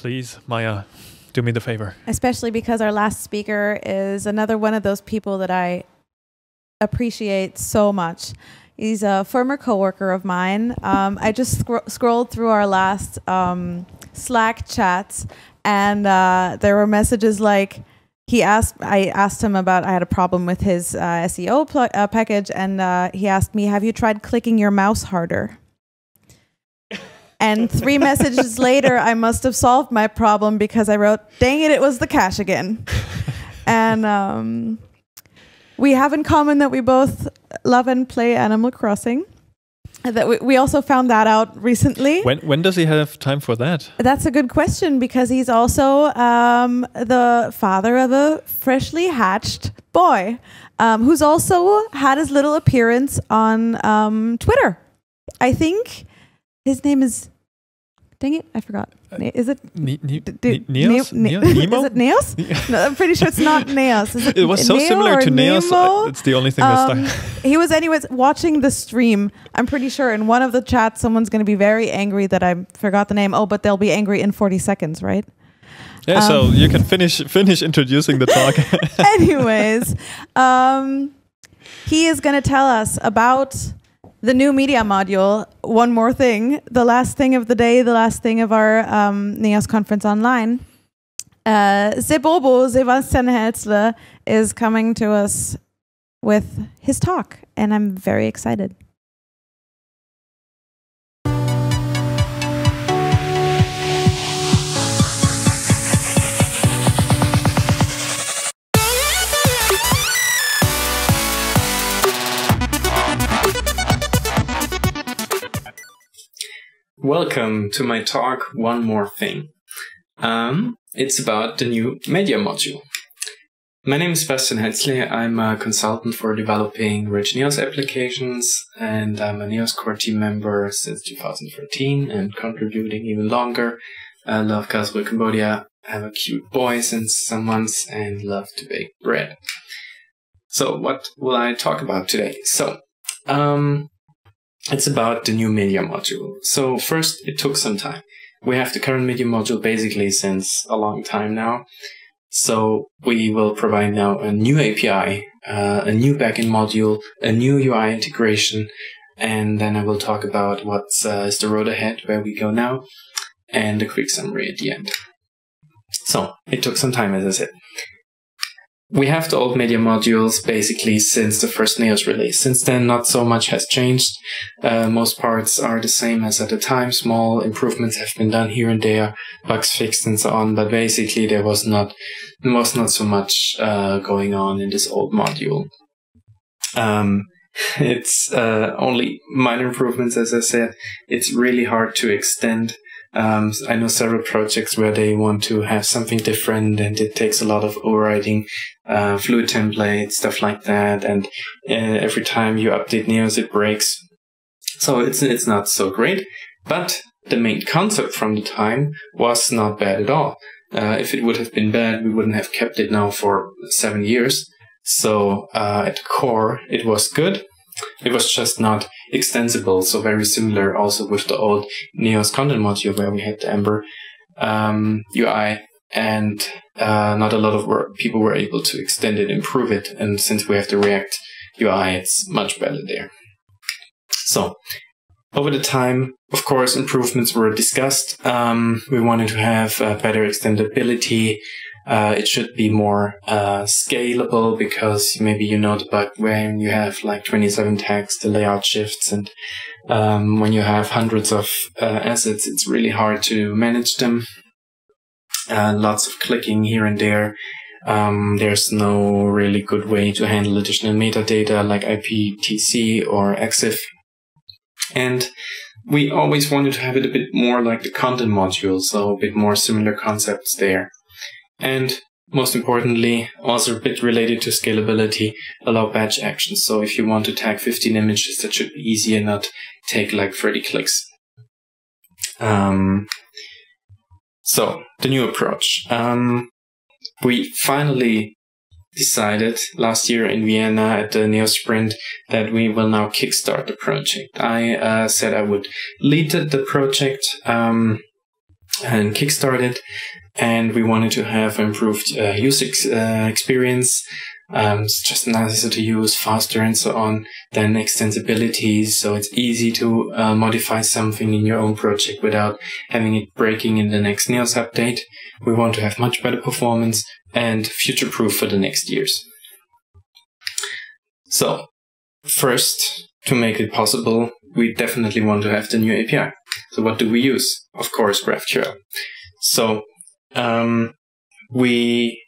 Please, Maya, do me the favor. Especially because our last speaker is another one of those people that I appreciate so much. He's a former coworker of mine. Um, I just scro- scrolled through our last um, Slack chats, and uh, there were messages like, he asked i asked him about i had a problem with his uh, seo uh, package and uh, he asked me have you tried clicking your mouse harder and three messages later i must have solved my problem because i wrote dang it it was the cache again and um, we have in common that we both love and play animal crossing that we, we also found that out recently. When when does he have time for that? That's a good question because he's also um, the father of a freshly hatched boy um, who's also had his little appearance on um, Twitter. I think his name is. Dang it! I forgot. Is it Ne- ne- D- Neos? Ne- Ne- Nemo? Is it Neos? no, I'm pretty sure it's not Neos. Is it, It was so Neo similar to Neos. Uh, It's the only thing that Um, stuck. he was, anyways, watching the stream. I'm pretty sure in one of the chats, someone's going to be very angry that I forgot the name. Oh, but they'll be angry in 40 seconds, right? Yeah, so um, you can finish finish introducing the talk. anyways, um, he is going to tell us about the new media module. One more thing, the last thing of the day, the last thing of our um, NEOS conference online. Uh, Sebobo Sebastian is coming to us with his talk, and I'm very excited. Welcome to my talk, One More Thing. Um, it's about the new media module. My name is Bastian Helzle. I'm a consultant for developing rich NEOS applications, and I'm a NEOS core team member since 2013 and contributing even longer. I love Karlsruhe, Cambodia, I have a cute boy since some months, and love to bake bread. So, what will I talk about today? So, um, it's about the new media module. So first, it took some time. We have the current media module basically since a long time now. So we will provide now a new API, uh, a new backend module, a new UI integration, and then I will talk about what's uh, is the road ahead, where we go now, and a quick summary at the end. So it took some time, as I said. We have the old media modules basically since the first NEOS release. Since then, not so much has changed. Uh, most parts are the same as at the time. Small improvements have been done here and there, bugs fixed and so on. But basically, there was not there was not so much uh, going on in this old module. Um, it's uh, only minor improvements, as I said. It's really hard to extend. Um, I know several projects where they want to have something different, and it takes a lot of overriding uh, fluid templates, stuff like that. And uh, every time you update Neos, it breaks. So it's it's not so great. But the main concept from the time was not bad at all. Uh, if it would have been bad, we wouldn't have kept it now for seven years. So uh, at core, it was good. It was just not extensible. So very similar also with the old Neos content module where we had the Ember um, UI and uh, not a lot of work, people were able to extend it, improve it. And since we have the React UI, it's much better there. So over the time, of course, improvements were discussed. Um, we wanted to have uh, better extendability. Uh, it should be more uh, scalable because maybe you know the bug when you have like 27 tags, the layout shifts, and um, when you have hundreds of uh, assets, it's really hard to manage them. Uh, lots of clicking here and there. Um, there's no really good way to handle additional metadata like IPTC or EXIF. And we always wanted to have it a bit more like the content module, so a bit more similar concepts there. And most importantly, also a bit related to scalability, allow batch actions. So if you want to tag 15 images, that should be easy and not take like 30 clicks. Um, so the new approach. Um, we finally decided last year in Vienna at the Neo Sprint that we will now kickstart the project. I uh, said I would lead the project. Um, and kickstarted. And we wanted to have improved uh, user ex- uh, experience. Um, it's just nicer to use, faster, and so on. Then extensibility, so it's easy to uh, modify something in your own project without having it breaking in the next Neos update. We want to have much better performance and future proof for the next years. So, first, to make it possible, we definitely want to have the new API. So what do we use? Of course, GraphQL. So um, we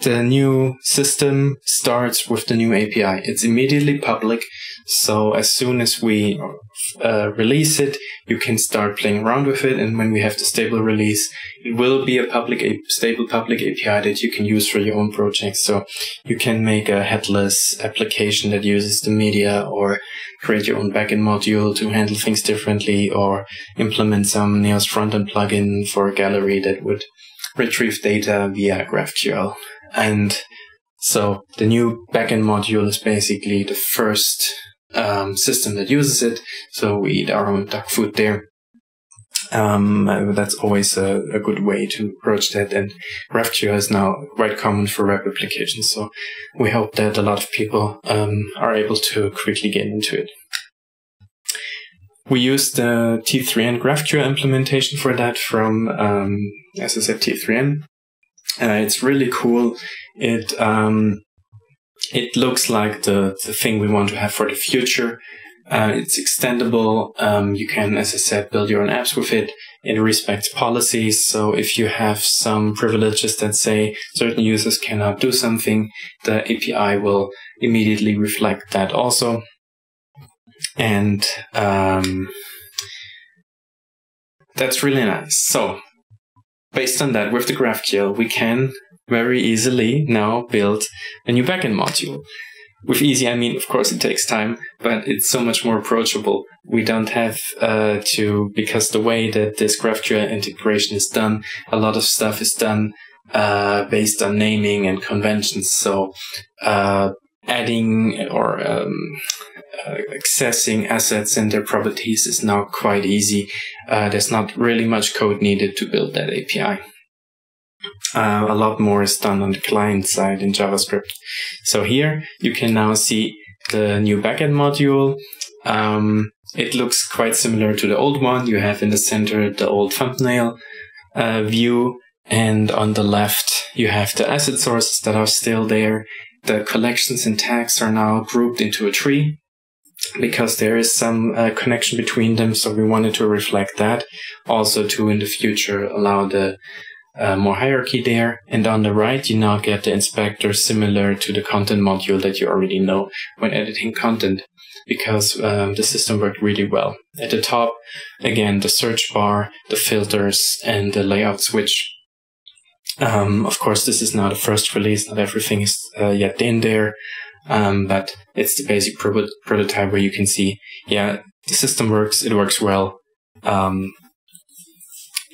the new system starts with the new API. It's immediately public. So as soon as we uh, release it, you can start playing around with it. And when we have the stable release, it will be a public, a stable public API that you can use for your own projects. So you can make a headless application that uses the media or create your own backend module to handle things differently or implement some Neos frontend plugin for a gallery that would retrieve data via GraphQL. And so the new backend module is basically the first um, system that uses it. So we eat our own dog food there. Um, that's always a, a, good way to approach that. And GraphQL is now quite common for web applications. So we hope that a lot of people um, are able to quickly get into it. We use the T3N GraphQL implementation for that from, um, as I said, T3N. Uh, it's really cool. It um, it looks like the the thing we want to have for the future. Uh, it's extendable. Um, you can, as I said, build your own apps with it. It respects policies. So if you have some privileges that say certain users cannot do something, the API will immediately reflect that also. And um, that's really nice. So based on that, with the GraphQL, we can very easily now build a new backend module. With easy, I mean, of course, it takes time, but it's so much more approachable. We don't have uh, to, because the way that this GraphQL integration is done, a lot of stuff is done uh, based on naming and conventions. So uh, adding or um, uh, accessing assets and their properties is now quite easy. Uh, there's not really much code needed to build that API. Uh, a lot more is done on the client side in JavaScript. So here you can now see the new backend module. Um, it looks quite similar to the old one. You have in the center the old thumbnail uh, view, and on the left you have the asset sources that are still there. The collections and tags are now grouped into a tree because there is some uh, connection between them. So we wanted to reflect that also to in the future allow the uh, more hierarchy there. And on the right, you now get the inspector similar to the content module that you already know when editing content because um, the system worked really well. At the top, again, the search bar, the filters, and the layout switch. Um, of course, this is now the first release. Not everything is uh, yet in there. Um, but it's the basic pro- prototype where you can see, yeah, the system works, it works well. Um,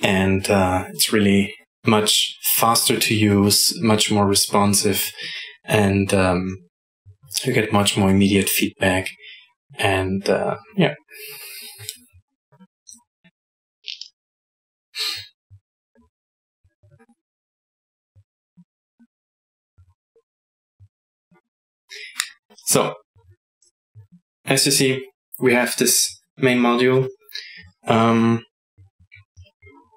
and uh, it's really much faster to use, much more responsive, and um, you get much more immediate feedback. And uh, yeah. So, as you see, we have this main module. Um,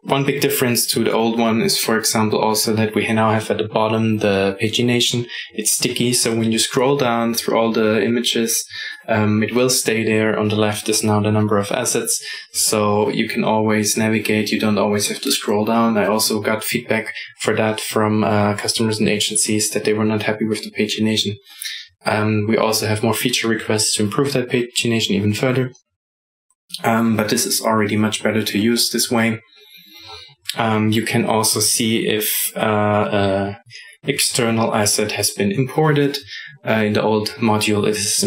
one big difference to the old one is, for example, also that we now have at the bottom the pagination. It's sticky, so when you scroll down through all the images, um, it will stay there. On the left is now the number of assets, so you can always navigate. You don't always have to scroll down. I also got feedback for that from uh, customers and agencies that they were not happy with the pagination. Um, we also have more feature requests to improve that pagination even further. Um, but this is already much better to use this way. Um, you can also see if uh, external asset has been imported. Uh, in the old module, it is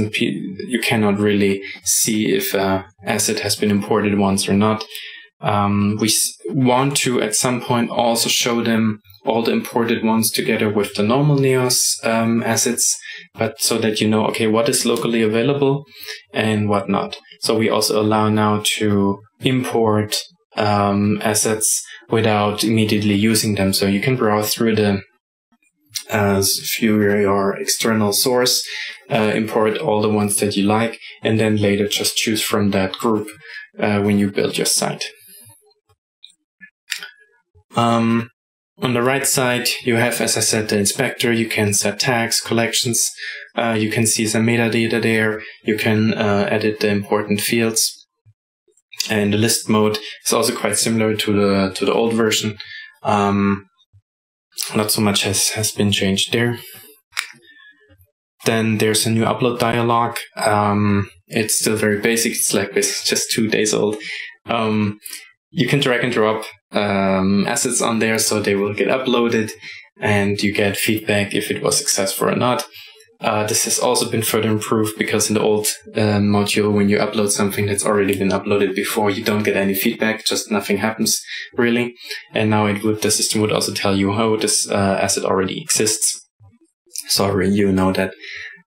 you cannot really see if uh, asset has been imported once or not. Um, we want to at some point also show them all the imported ones together with the normal Neos um, assets, but so that you know, okay, what is locally available and what not. So we also allow now to import um, assets without immediately using them. So you can browse through the uh, Fury or external source, uh, import all the ones that you like, and then later just choose from that group uh, when you build your site. Um, on the right side, you have, as I said, the inspector. You can set tags, collections. Uh, you can see some metadata there. You can uh, edit the important fields. And the list mode is also quite similar to the to the old version. Um, not so much has has been changed there. Then there's a new upload dialog. Um, it's still very basic. It's like it's just two days old. Um, you can drag and drop um, assets on there so they will get uploaded and you get feedback if it was successful or not. Uh, this has also been further improved because in the old uh, module, when you upload something that's already been uploaded before, you don't get any feedback, just nothing happens really. And now it would, the system would also tell you, oh, this uh, asset already exists. So you know that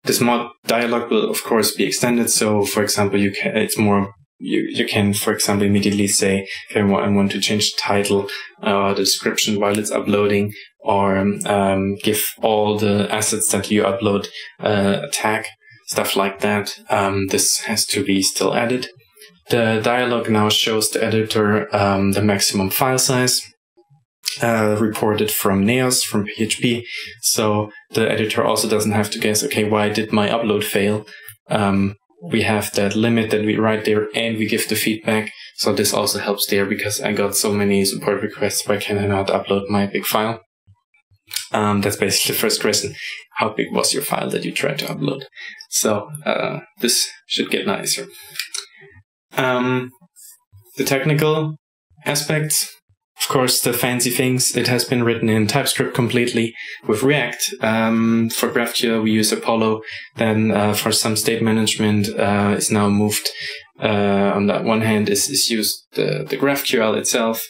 this mod dialog will of course be extended. So for example, you can, it's more you, you can, for example, immediately say, okay, I want to change the title, uh, the description while it's uploading, or um, give all the assets that you upload uh, a tag, stuff like that. Um, this has to be still added. The dialog now shows the editor um, the maximum file size. Uh, reported from Neos, from PHP. So the editor also doesn't have to guess, okay, why did my upload fail? Um, we have that limit that we write there and we give the feedback. So this also helps there because I got so many support requests. Why can I not upload my big file? Um, that's basically the first question. How big was your file that you tried to upload? So uh, this should get nicer. Um, the technical aspects of course, the fancy things, it has been written in TypeScript completely with React. Um, for GraphQL, we use Apollo. Then uh, for some state management, uh, is now moved. Uh, on that one hand, is, is used the, the GraphQL itself,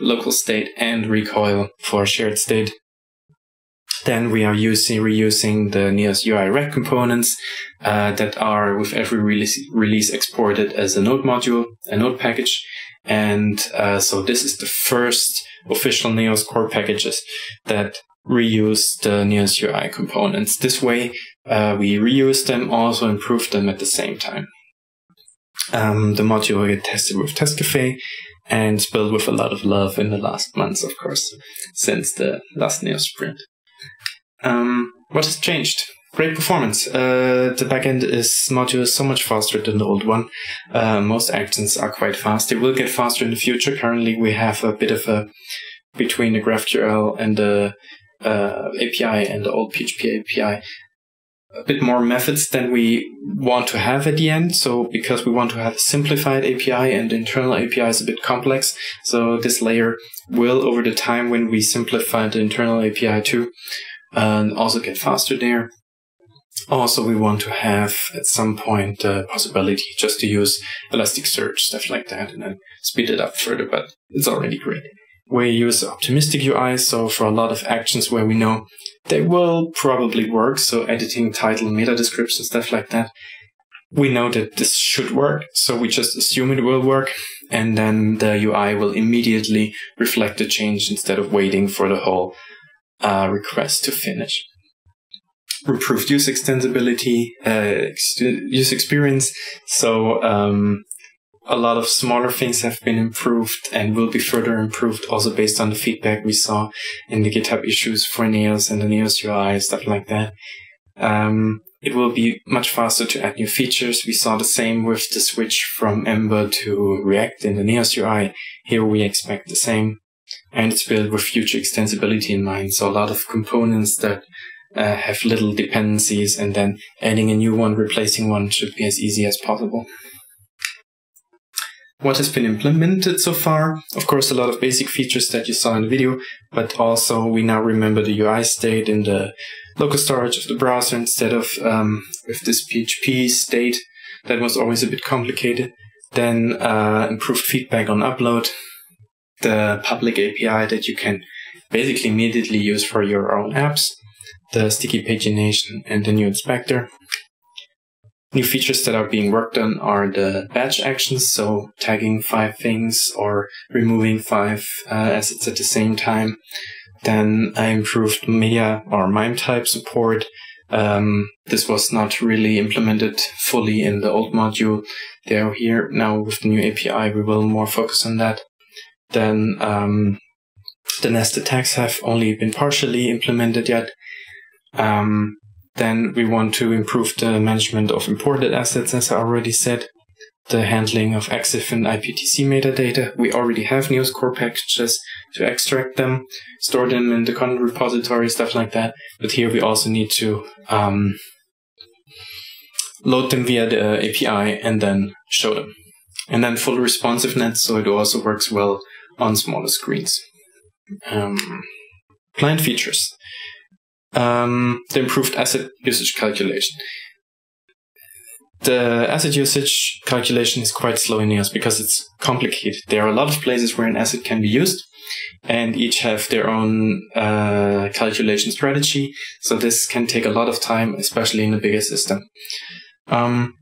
local state, and recoil for shared state. Then we are using reusing the Neos UI React components uh, that are with every release, release exported as a node module, a node package. And uh, so this is the first official Neos core packages that reuse the Neos UI components. This way, uh, we reuse them, also improve them at the same time. Um, the module get tested with TestCafe and built with a lot of love in the last months, of course, since the last Neos sprint. Um, what has changed? Great performance. Uh, the backend is module so much faster than the old one. Uh, most actions are quite fast. They will get faster in the future. Currently, we have a bit of a between the GraphQL and the uh, API and the old PHP API. A bit more methods than we want to have at the end. So because we want to have a simplified API and internal API is a bit complex. So this layer will over the time when we simplify the internal API too, and also get faster there. Also, we want to have at some point the possibility just to use Elasticsearch, stuff like that, and then speed it up further, but it's already great. We use optimistic UI, so for a lot of actions where we know they will probably work, so editing title, meta description, stuff like that, we know that this should work, so we just assume it will work, and then the UI will immediately reflect the change instead of waiting for the whole uh, request to finish improved use extensibility, uh, use experience. So um, a lot of smaller things have been improved and will be further improved also based on the feedback we saw in the GitHub issues for Neos and the Neos UI, stuff like that. Um, it will be much faster to add new features. We saw the same with the switch from Ember to React in the Neos UI. Here we expect the same. And it's built with future extensibility in mind. So a lot of components that uh, have little dependencies and then adding a new one, replacing one should be as easy as possible. What has been implemented so far? Of course, a lot of basic features that you saw in the video, but also we now remember the UI state in the local storage of the browser instead of um, with this PHP state that was always a bit complicated. Then uh, improved feedback on upload, the public API that you can basically immediately use for your own apps, the sticky pagination and the new inspector. new features that are being worked on are the batch actions, so tagging five things or removing five uh, assets at the same time. Then I improved media or MIME type support. Um, this was not really implemented fully in the old module. They are here now with the new API. We will more focus on that. Then um, the nested tags have only been partially implemented yet. Um, then we want to improve the management of imported assets, as I already said. The handling of EXIF and IPTC metadata. We already have Neos core packages to extract them, store them in the content repository, stuff like that. But here we also need to um, load them via the API and then show them. And then full responsiveness, so it also works well on smaller screens. Um, client features um, the improved asset usage calculation. The asset usage calculation is quite slow in Neos because it's complicated. There are a lot of places where an asset can be used, and each have their own uh, calculation strategy. So this can take a lot of time, especially in a bigger system. Um,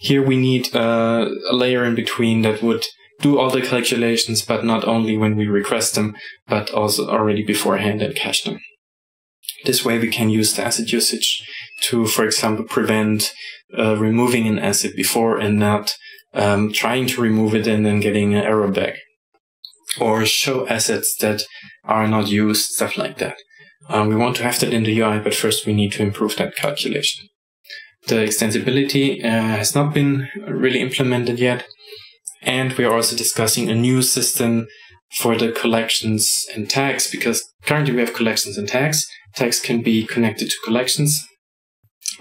here we need uh, a layer in between that would do all the calculations, but not only when we request them, but also already beforehand and cache them. This way we can use the asset usage to, for example, prevent uh, removing an asset before and not um, trying to remove it and then getting an error back. Or show assets that are not used, stuff like that. Um, we want to have that in the UI, but first we need to improve that calculation. The extensibility uh, has not been really implemented yet. And we are also discussing a new system for the collections and tags because currently we have collections and tags tags can be connected to collections.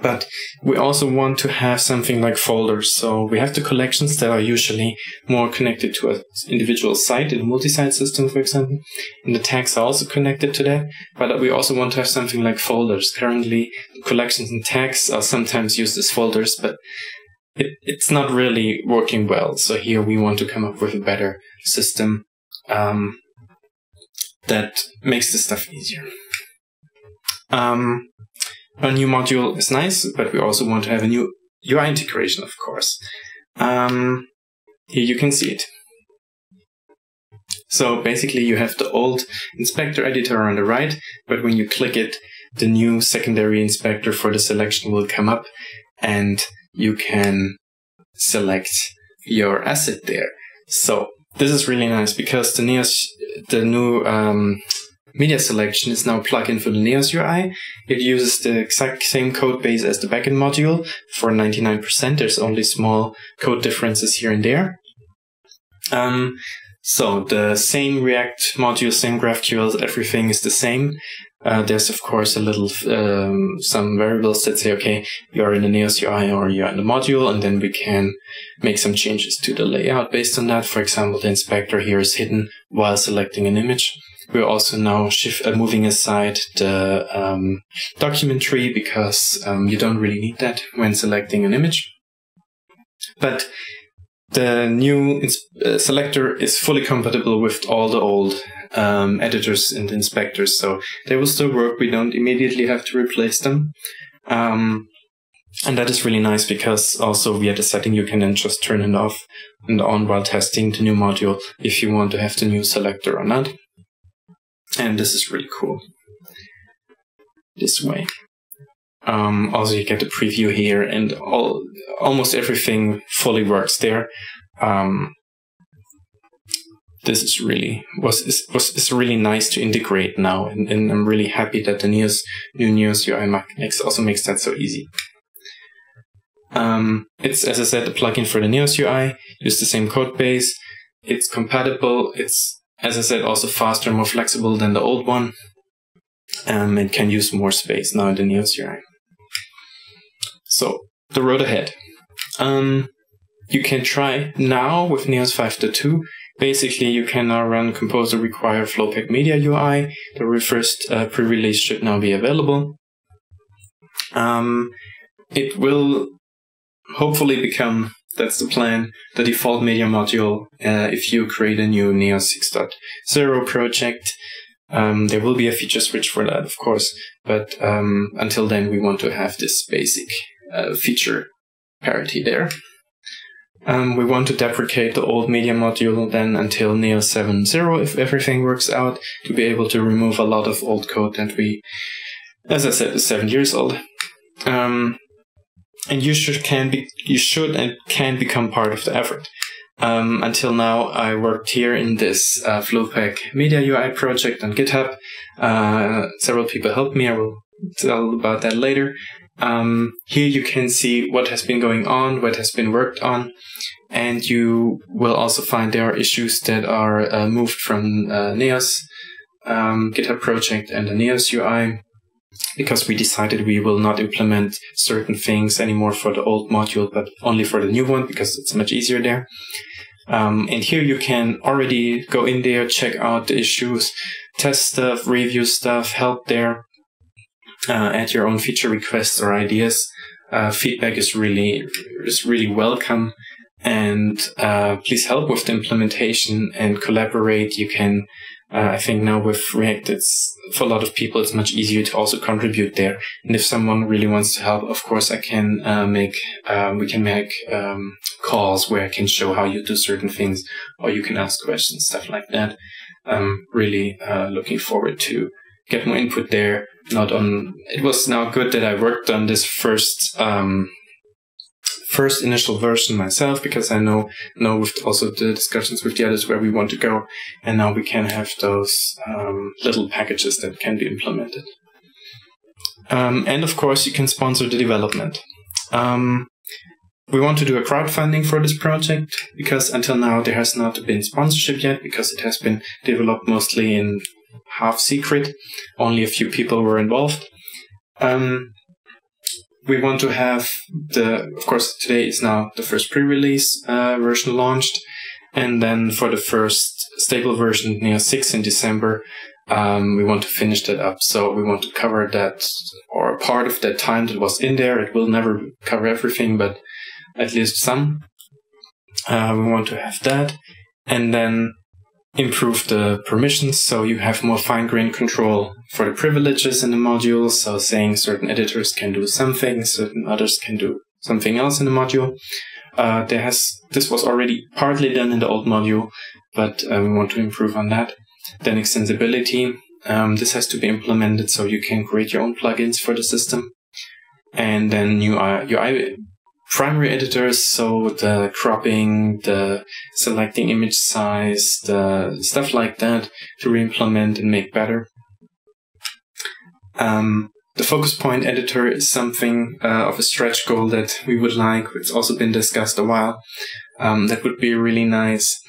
But we also want to have something like folders. So we have the collections that are usually more connected to an individual site in a multi-site system, for example. And the tags are also connected to that. But we also want to have something like folders. Currently, collections and tags are sometimes used as folders, but it, it's not really working well. So here we want to come up with a better system um, that makes this stuff easier. Um, a new module is nice, but we also want to have a new UI integration, of course. Um, here you can see it. So basically you have the old inspector editor on the right, but when you click it, the new secondary inspector for the selection will come up and you can select your asset there. So this is really nice because the Neos, the new um, Media selection is now a plugin for the Neos UI. It uses the exact same code base as the backend module for 99%. There's only small code differences here and there. Um, so the same React module, same GraphQL, everything is the same. Uh, there's of course a little um, some variables that say, okay, you're in the Neos UI or you're in the module, and then we can make some changes to the layout based on that. For example, the inspector here is hidden while selecting an image. We're also now shift, uh, moving aside the um, document tree because um, you don't really need that when selecting an image. But the new uh, selector is fully compatible with all the old um, editors and inspectors, so they will still work. We don't immediately have to replace them. Um, and that is really nice because also via the setting you can then just turn it off and on while testing the new module if you want to have the new selector or not. And this is really cool. This way. Um, also, you get the preview here, and all almost everything fully works there. Um, this is really was is, was is really nice to integrate now, and, and I'm really happy that the Neos new news UI makes also makes that so easy. Um, it's as I said, a plugin for the Neos UI. Use the same code base. It's compatible. It's as I said, also faster, more flexible than the old one. Um, it can use more space now in the Neos UI. So, the road ahead. Um, you can try now with Neos 5.2. Basically, you can now run Composer Require Flowpack Media UI. The first uh, pre-release should now be available. Um, it will hopefully become that's the plan. The default media module, uh, if you create a new Neo 6.0 project, um, there will be a feature switch for that, of course. But um, until then, we want to have this basic uh, feature parity there. Um, we want to deprecate the old media module then until Neo 7.0 if everything works out to be able to remove a lot of old code that we, as I said, is seven years old. Um, and you should can be you should and can become part of the effort. Um, until now, I worked here in this uh, Flowpack Media UI project on GitHub. Uh, several people helped me. I will tell about that later. Um, here you can see what has been going on, what has been worked on, and you will also find there are issues that are uh, moved from uh, Neos um, GitHub project and the Neos UI because we decided we will not implement certain things anymore for the old module, but only for the new one because it's much easier there. Um, and here you can already go in there, check out the issues, test stuff, review stuff, help there, uh, add your own feature requests or ideas. Uh, feedback is really is really welcome, and uh, please help with the implementation and collaborate. You can uh, I think now with React, it's for a lot of people, it's much easier to also contribute there. And if someone really wants to help, of course, I can uh, make, um, we can make um, calls where I can show how you do certain things, or you can ask questions, stuff like that. I'm really uh, looking forward to get more input there. Not on, it was now good that I worked on this first um, first initial version myself because I know know with also the discussions with the others where we want to go, and now we can have those um, little packages that can be implemented. Um, and of course, you can sponsor the development. Um, we want to do a crowdfunding for this project because until now there has not been sponsorship yet because it has been developed mostly in half secret. Only a few people were involved. Um, we want to have the, of course, today is now the first pre-release uh, version launched, and then for the first stable version, Neo 6 in December, um, we want to finish that up. So we want to cover that or part of that time that was in there. It will never cover everything, but at least some. Uh, we want to have that, and then improve the permissions so you have more fine-grained control for the privileges in the module. So saying certain editors can do something, certain others can do something else in the module. Uh, there has this was already partly done in the old module, but uh, we want to improve on that. Then extensibility. Um, this has to be implemented so you can create your own plugins for the system. And then UI, UI primary editors, so the cropping, the selecting image size, the stuff like that to re-implement and make better. Um, the focus point editor is something uh, of a stretch goal that we would like. It's also been discussed a while. Um, that would be really nice.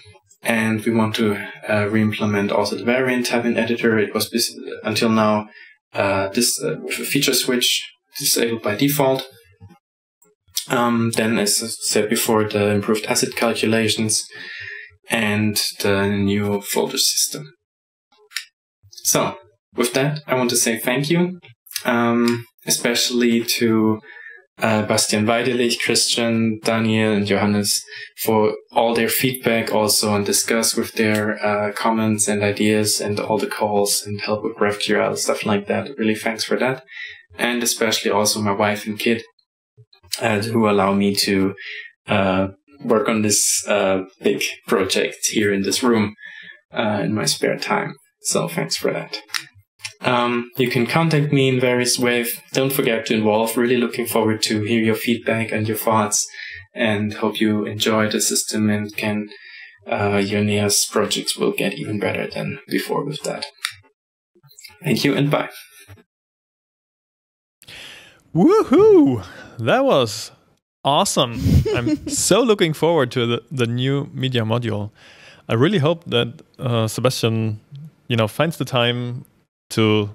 And we want to uh, re-implement also the variant tab in editor. It was until now uh, this uh, feature switch disabled by default. Um, then, as I said before, the improved asset calculations and the new folder system. So, with that, I want to say thank you, um, especially to uh, Bastian Waidelich, Christian, Daniel, and Johannes for all their feedback also and discuss with their uh, comments and ideas and all the calls and help with GraphQL, stuff like that. Really thanks for that. And especially also my wife and kid uh, who allow me to uh, work on this uh, big project here in this room uh, in my spare time. So thanks for that. Um, you can contact me in various ways. Don't forget to involve. Really looking forward to hear your feedback and your thoughts, and hope you enjoy the system and can uh, your Neos projects will get even better than before with that. Thank you and bye. Woohoo! That was awesome. I'm so looking forward to the, the new media module. I really hope that uh, Sebastian, you know, finds the time to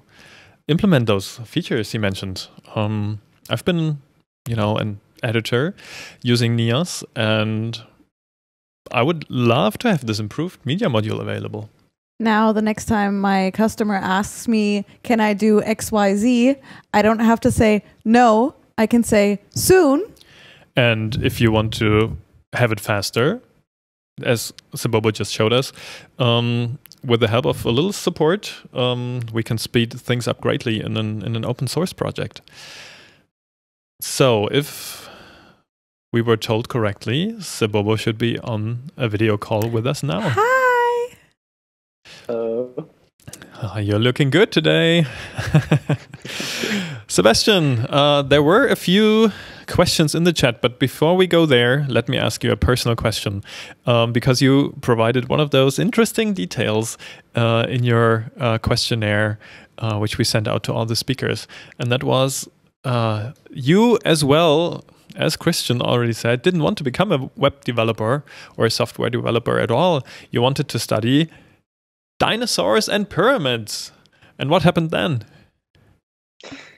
implement those features he mentioned. Um, I've been, you know, an editor using Neos, and I would love to have this improved media module available. Now, the next time my customer asks me, Can I do XYZ? I don't have to say no. I can say soon. And if you want to have it faster, as Sebobo just showed us, um, with the help of a little support, um, we can speed things up greatly in an, in an open source project. So if we were told correctly, Sebobo should be on a video call with us now. Hi. Uh, Uh, you're looking good today. Sebastian, uh, there were a few questions in the chat, but before we go there, let me ask you a personal question. Um, because you provided one of those interesting details uh, in your uh, questionnaire, which we sent out to all the speakers, and that was you as well. As Christian already said, didn't want to become a web developer or a software developer at all. You wanted to study dinosaurs and pyramids. And what happened then?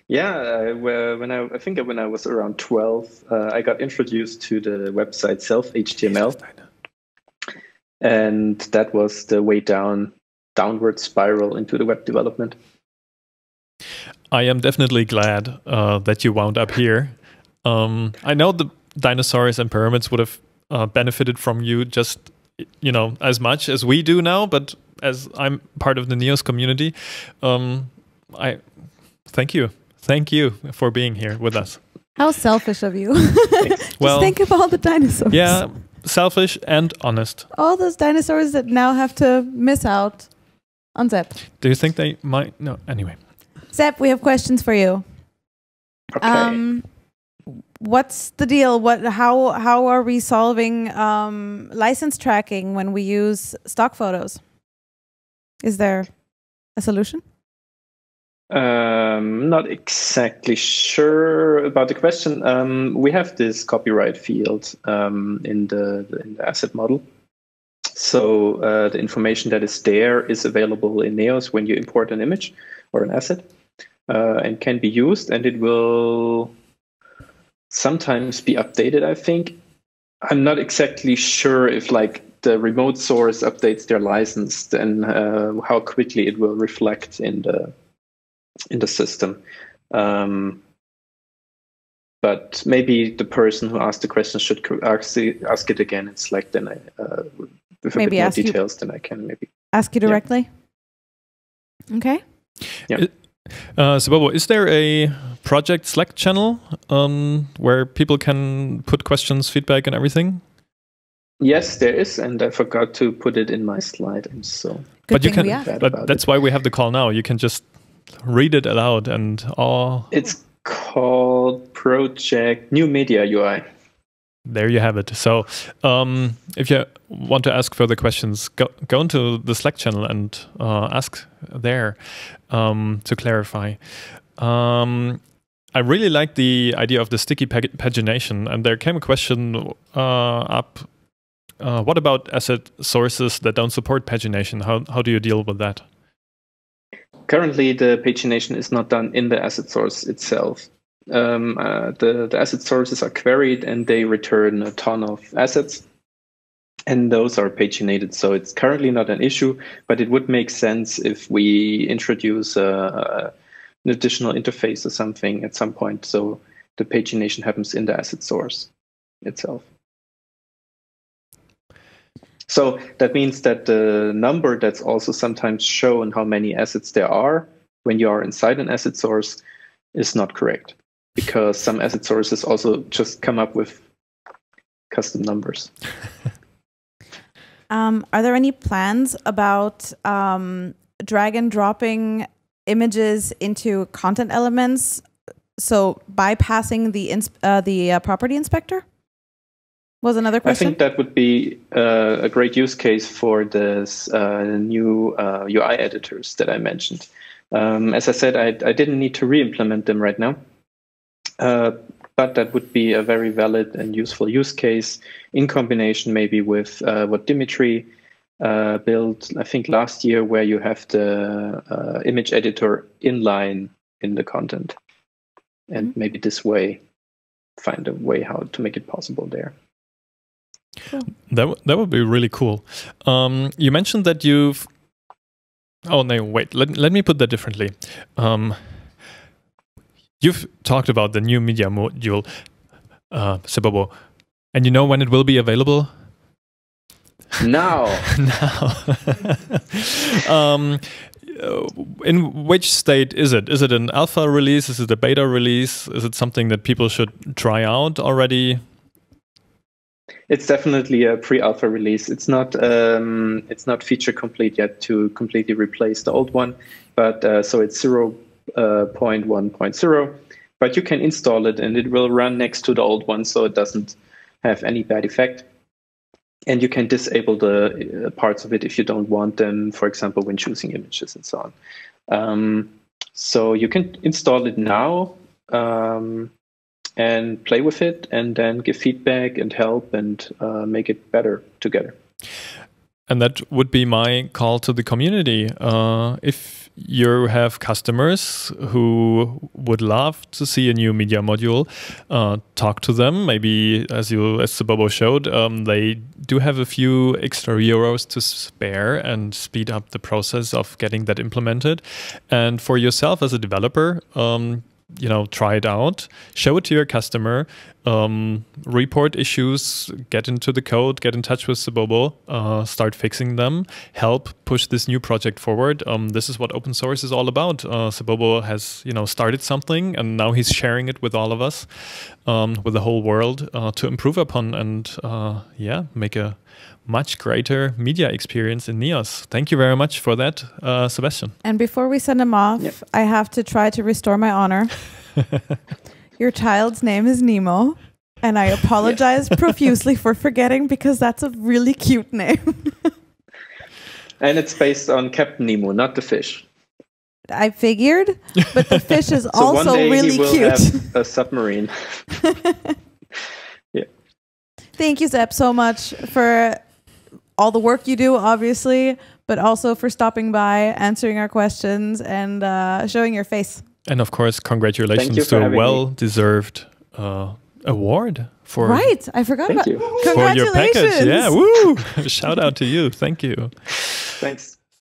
yeah, uh, when I, I think when I was around 12, uh, I got introduced to the website Self HTML, and that was the way down, downward spiral into the web development. I am definitely glad uh, that you wound up here. Um, I know the dinosaurs and pyramids would have uh, benefited from you just, you know, as much as we do now. But as I'm part of the Neos community, um, I thank you, thank you for being here with us. How selfish of you. Just Well, think of all the dinosaurs. Yeah, selfish and honest. All those dinosaurs that now have to miss out on Zep. Do you think they might? No. Anyway, Zep, we have questions for you. Okay. Um, what's the deal? What? How? How are we solving um, license tracking when we use stock photos? Is there a solution? Um, not exactly sure about the question. Um, we have this copyright field um, in, the, in the asset model. So uh, the information that is there is available in Neos when you import an image or an asset uh, and can be used, and it will sometimes be updated. I think. I'm not exactly sure if like the remote source updates their license, then uh, how quickly it will reflect in the in the system. Um, but maybe the person who asked the question should ask, ask it again in Slack. Then I, uh, with a Maybe bit more ask you- details, then I can maybe. Ask you directly. Okay. uh, Sebobo, is there a project Slack channel um, where people can put questions, feedback, and everything? Yes, there is, and I forgot to put it in my slide. I'm so Good But you can- we asked. But that's it. why we have the call now. You can just read it aloud and all. It's called Project New Media UI. There you have it. So, um, if you want to ask further questions, go, go into the Slack channel and uh, ask there um, to clarify. Um, I really like the idea of the sticky pag- pagination, and there came a question uh, up. Uh, what about asset sources that don't support pagination? How how do you deal with that? Currently, the pagination is not done in the asset source itself. Um, uh, the, the asset sources are queried and they return a ton of assets. And those are paginated. So it's currently not an issue, but it would make sense if we introduce a, a- an additional interface or something at some point. So the pagination happens in the asset source itself. So that means that the number that's also sometimes shown how many assets there are when you are inside an asset source is not correct because some asset sources also just come up with custom numbers. Um, are there any plans about um, drag and dropping images into content elements? So bypassing the uh, the uh, property inspector was another question. I think that would be uh, a great use case for this uh, new uh, UI editors that I mentioned. Um, as I said, I, I didn't need to re-implement them right now, uh, but that would be a very valid and useful use case in combination maybe with uh, what Dimitri uh, built, I think last year, where you have the uh, image editor inline in the content, and maybe this way find a way how to make it possible there. That w- that would be really cool. Um, you mentioned that you've. Oh no! Wait. Let let me put that differently. Um, you've talked about the new media module, uh, Sebobo, and you know when it will be available. Now. now. um, in which state is it? Is it an alpha release? Is it a beta release? Is it something that people should try out already? It's definitely a pre-alpha release. It's not um, it's not feature complete yet to completely replace the old one, but uh, so it's 0.1.0. But you can install it and it will run next to the old one, so it doesn't have any bad effect. And you can disable the uh, parts of it if you don't want them, for example, when choosing images and so on. Um, so you can install it now. Um, and play with it and then give feedback and help and uh, make it better together. And that would be my call to the community. Uh, if you have customers who would love to see a new media module, uh, talk to them. Maybe, as you Sebobo showed, um, they do have a few extra euros to spare and speed up the process of getting that implemented. And for yourself as a developer, um, you know try it out. Show it to your customer um, report issues get into the code get in touch with Sebobo uh, start fixing them help push this new project forward um, this is what open source is all about uh, Sebobo has you know started something and now he's sharing it with all of us um, with the whole world uh, to improve upon and uh, yeah make a much greater media experience in Neos. Thank you very much for that, uh, Sebastian. And before we send him off, yep. I have to try to restore my honor. Your child's name is Nemo, and I apologize profusely for forgetting because that's a really cute name. and it's based on Captain Nemo, not the fish. I figured, but the fish is so also really cute. a submarine. yeah. Thank you, Zep, so much for all the work you do, obviously, but also for stopping by, answering our questions, and uh, showing your face. And of course, congratulations to a well-deserved uh, award for right. I forgot Thank about you. congratulations. For your package. Yeah, woo! Shout out to you. Thank you. Thanks.